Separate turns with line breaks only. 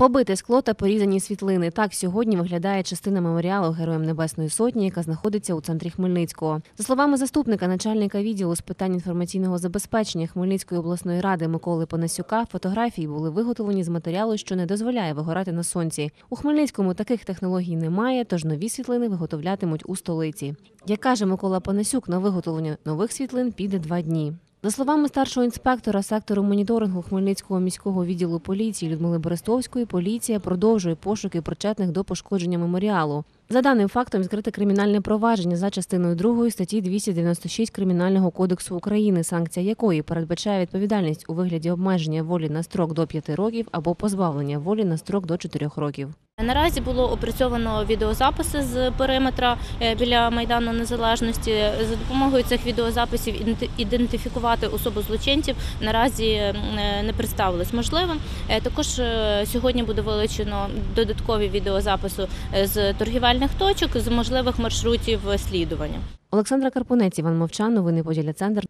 Побите скло та порізані світлини. Так сьогодні виглядає частина меморіалу Героям Небесної Сотні, яка знаходиться у центрі Хмельницького. За словами заступника начальника відділу з питань інформаційного забезпечення Хмельницької обласної ради Миколи Панасюка, фотографії були виготовлені з матеріалу, що не дозволяє вигорати на сонці. У Хмельницькому таких технологій немає, тож нові світлини виготовлятимуть у столиці. Як каже Микола Панасюк, на виготовлення нових світлин піде два дні. За словами старшого інспектора сектору моніторингу Хмельницького міського відділу поліції Людмили Берестовської, поліція продовжує пошуки причетних до пошкодження меморіалу. За даним фактом відкрите кримінальне провадження за частиною 2 статті 296 Кримінального кодексу України, санкція якої передбачає відповідальність у вигляді обмеження волі на строк до 5 років або позбавлення волі на строк до 4 років.
Наразі було опрацьовано відеозаписи з периметра е, біля майдану незалежності. За допомогою цих відеозаписів ідентифікувати особу злочинців наразі е, не представилось можливим. Е, Також сьогодні буде вилучено додаткові відеозаписи з торгівельних точок з можливих маршрутів слідування.
Олександра Карпунець, Іван Мовчан, новини Поділя Центр.